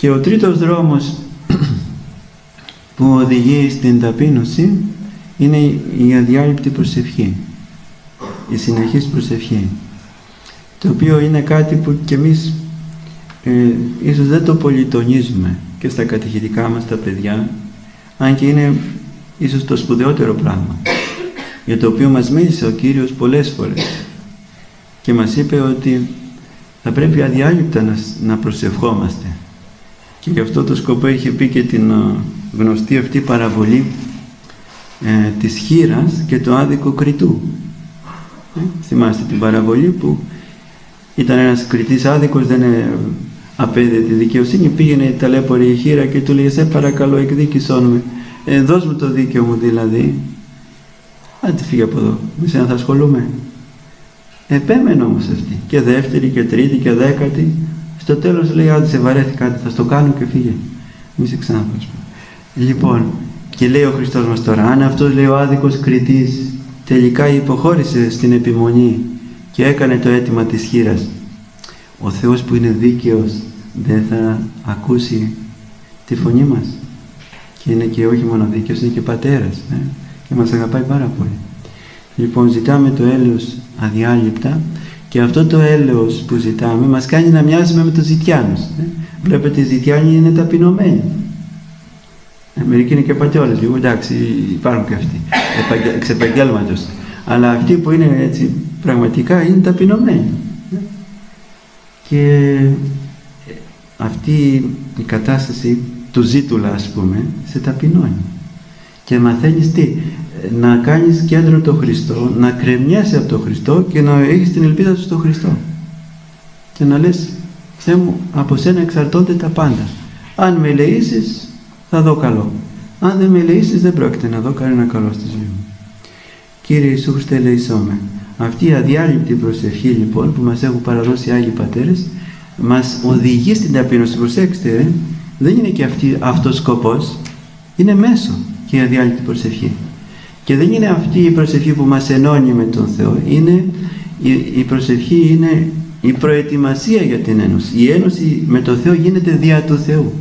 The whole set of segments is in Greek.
Και ο τρίτος δρόμος που οδηγεί στην ταπείνωση είναι η αδιάλειπτη προσευχή, η συνεχής προσευχή, το οποίο είναι κάτι που κι εμείς ε, ίσως δεν το πολυτονίζουμε και στα κατηχητικά μας τα παιδιά, αν και είναι ίσως το σπουδαιότερο πράγμα, για το οποίο μας μίλησε ο Κύριος πολλές φορές και μας είπε ότι θα πρέπει αδιάλειπτα να, να προσευχόμαστε. Και γι' αυτό το σκοπό είχε πει και την γνωστή αυτή παραβολή ε, της χείρας και το άδικο κριτού. Ε, θυμάστε την παραβολή που ήταν ένας κριτής άδικος, δεν ε, απέδε τη δικαιοσύνη, πήγαινε η ταλέπορη η χείρα και του λέει «Σε παρακαλώ εκδίκησόν με, ε, δώσ' μου το δίκαιο μου δηλαδή». Άντε φύγει από εδώ, με σένα θα ασχολούμαι. Επέμενε όμως αυτή. Και δεύτερη και τρίτη και δέκατη. Στο τέλος λέει άντε σε βαρέθηκα, άντε θα στο κάνω και φύγε. Μη σε ξανά Λοιπόν, και λέει ο Χριστός μας τώρα, αν αυτός λέει ο άδικος κριτής τελικά υποχώρησε στην επιμονή και έκανε το αίτημα της χείρας, ο Θεός που είναι δίκαιος δεν θα ακούσει τη φωνή μας. Και είναι και όχι μόνο δίκαιος, είναι και πατέρας. Ε; Και μας αγαπάει πάρα πολύ. Λοιπόν, ζητάμε το έλεος αδιάλειπτα και αυτό το έλεος που ζητάμε μας κάνει να μοιάζουμε με τους ζητιάνους. Ε; Βλέπετε οι ζητιάνοι είναι ταπεινωμένοι. Ε, μερικοί είναι και πατιώρες λίγο, εντάξει, υπάρχουν και αυτοί, εξ Αλλά αυτοί που είναι έτσι πραγματικά είναι ταπεινωμένοι. Ε; Και αυτή η κατάσταση του ζήτουλα ας πούμε σε ταπεινώνει. Και μαθαίνεις τι, να κάνεις κέντρο το Χριστό, να κρεμιέσαι από το Χριστό και να έχεις την ελπίδα σου στο Χριστό. Και να λες, Θεέ μου, από σένα εξαρτώνται τα πάντα. Αν με ελεήσεις, θα δω καλό. Αν δεν με ελεήσεις, δεν πρόκειται να δω κανένα καλό στη ζωή μου. Κύριε Ιησού Χριστέ, ελεησόμε. Αυτή η αδιάλειπτη προσευχή λοιπόν που μας έχουν παραδώσει οι Άγιοι Πατέρες μας οδηγεί στην ταπείνωση. Προσέξτε, ε, δεν είναι και αυτή, αυτός σκοπός, είναι μέσο και η αδιάλειπτη προσευχή. Και δεν είναι αυτή η προσευχή που μας ενώνει με τον Θεό, είναι, η, η προσευχή είναι η προετοιμασία για την ένωση. Η ένωση με τον Θεό γίνεται δια του Θεού,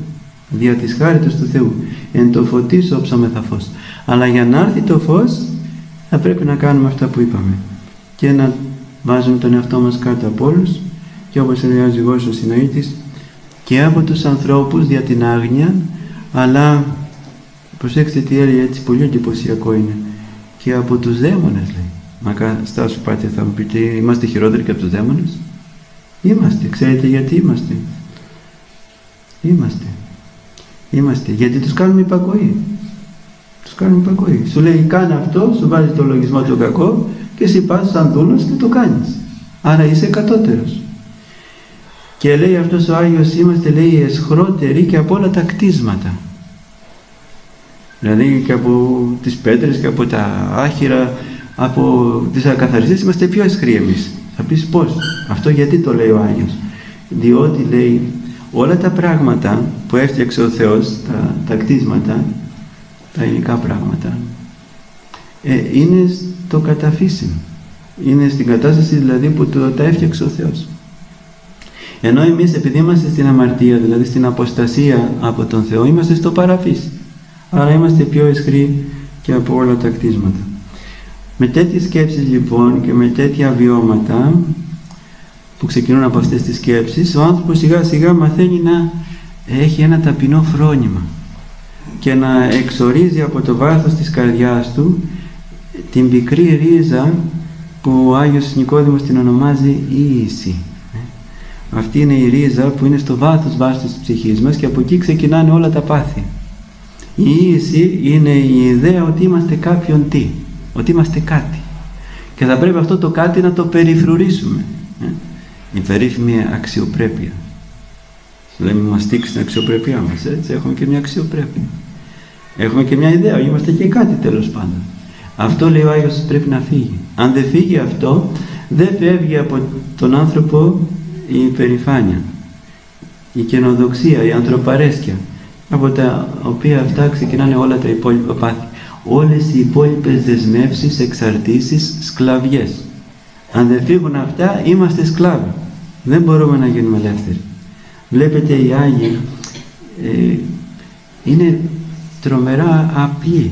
δια της χάριτος του Θεού. Εν το φωτίσω όψαμεθα φως. Αλλά για να έρθει το φως θα πρέπει να κάνουμε αυτά που είπαμε και να βάζουμε τον εαυτό μας κάτω από όλους και όπως λέει ο ζυγός ο Σινοήτης και από τους ανθρώπους δια την άγνοια αλλά προσέξτε τι έλεγε έτσι πολύ εντυπωσιακό είναι και από τους δαίμονες λέει. Μα στάσου πάτε θα μου πείτε είμαστε χειρότεροι και από τους δαίμονες; Είμαστε. Ξέρετε γιατί είμαστε; Είμαστε. Είμαστε. Γιατί τους κάνουμε υπακοή. Τους κάνουμε υπακοή. Σου λέει κάνε αυτό, σου βάζεις το λογισμό του κακό και εσύ πας σαν δούλος και το κάνεις. Άρα είσαι κατώτερος. Και λέει αυτός ο Άγιος είμαστε λέει εσχρότεροι και από όλα τα κτίσματα. Δηλαδή και από τις πέτρες και από τα άχυρα, από τις ακαθαριστές είμαστε πιο αισχροί εμείς. Θα πεις πώς. Αυτό γιατί το λέει ο Άγιος. Διότι λέει όλα τα πράγματα που έφτιαξε ο Θεός, τα, τα κτίσματα, τα υλικά πράγματα, ε, είναι στο καταφύσιν. Είναι στην κατάσταση δηλαδή που το, τα έφτιαξε ο Θεός. Ενώ εμείς επειδή είμαστε στην αμαρτία, δηλαδή στην αποστασία από τον Θεό, είμαστε στο παραφύσιν. Άρα είμαστε πιο ισχυροί και από όλα τα κτίσματα. Με τέτοιες σκέψεις λοιπόν και με τέτοια βιώματα που ξεκινούν από αυτές τις σκέψεις, ο άνθρωπος σιγά σιγά μαθαίνει να έχει ένα ταπεινό φρόνημα και να εξορίζει από το βάθος της καρδιάς του την πικρή ρίζα που ο Άγιος Νικόδημος την ονομάζει ίηση. Αυτή είναι η ρίζα που είναι στο βάθος βάθος της ψυχής μας και από εκεί ξεκινάνε όλα τα πάθη. Η ίηση είναι η ιδέα ότι είμαστε κάποιον τι, ότι είμαστε κάτι. Και θα πρέπει αυτό το κάτι να το περιφρουρήσουμε. Ε. Η περίφημη αξιοπρέπεια. Λέμε μας στήξει την αξιοπρέπειά μας, έτσι, έχουμε και μια αξιοπρέπεια. Έχουμε και μια ιδέα, είμαστε και κάτι τέλος πάντων. Αυτό λέει ο Άγιος πρέπει να φύγει. Αν δεν φύγει αυτό, δεν φεύγει από τον άνθρωπο η υπερηφάνεια, η καινοδοξία, η ανθρωπαρέσκεια από τα οποία αυτά ξεκινάνε όλα τα υπόλοιπα πάθη. Όλες οι υπόλοιπες δεσμεύσεις, εξαρτήσεις, σκλαβιές. Αν δεν φύγουν αυτά, είμαστε σκλάβοι. Δεν μπορούμε να γίνουμε ελεύθεροι. Βλέπετε οι Άγιοι ε, είναι τρομερά απλή.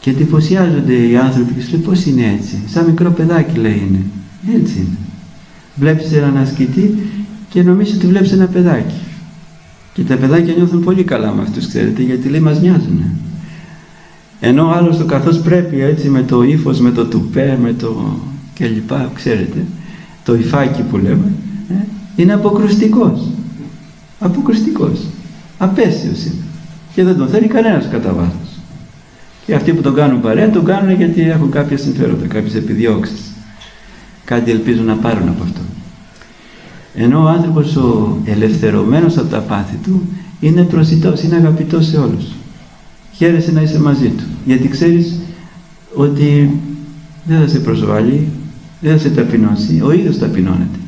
Και εντυπωσιάζονται οι άνθρωποι και σου λέει πώς είναι έτσι; Σαν μικρό παιδάκι λέει είναι. Έτσι είναι. Βλέπεις έναν ασκητή και νομίζεις ότι βλέπεις ένα παιδάκι. Και τα παιδάκια νιώθουν πολύ καλά με αυτούς, ξέρετε, γιατί λέει μας νοιάζουν. Ενώ ο άλλος το καθώς πρέπει έτσι με το ύφος, με το τουπέ, με το κλπ, ξέρετε, το υφάκι που λέμε, ε, είναι αποκρουστικός. Αποκρουστικός. Απέσιος είναι. Και δεν τον θέλει κανένας κατά βάθος. Και αυτοί που τον κάνουν παρέα, τον κάνουν γιατί έχουν κάποια συμφέροντα, κάποιες επιδιώξεις. Κάτι ελπίζουν να πάρουν από αυτό. Ενώ ο άνθρωπος ο ελευθερωμένος από τα πάθη του είναι προσιτός, είναι αγαπητός σε όλους. Χαίρεσαι να είσαι μαζί του. Γιατί ξέρεις ότι δεν θα σε προσβάλλει, δεν θα σε ταπεινώσει, ο ίδιος ταπεινώνεται.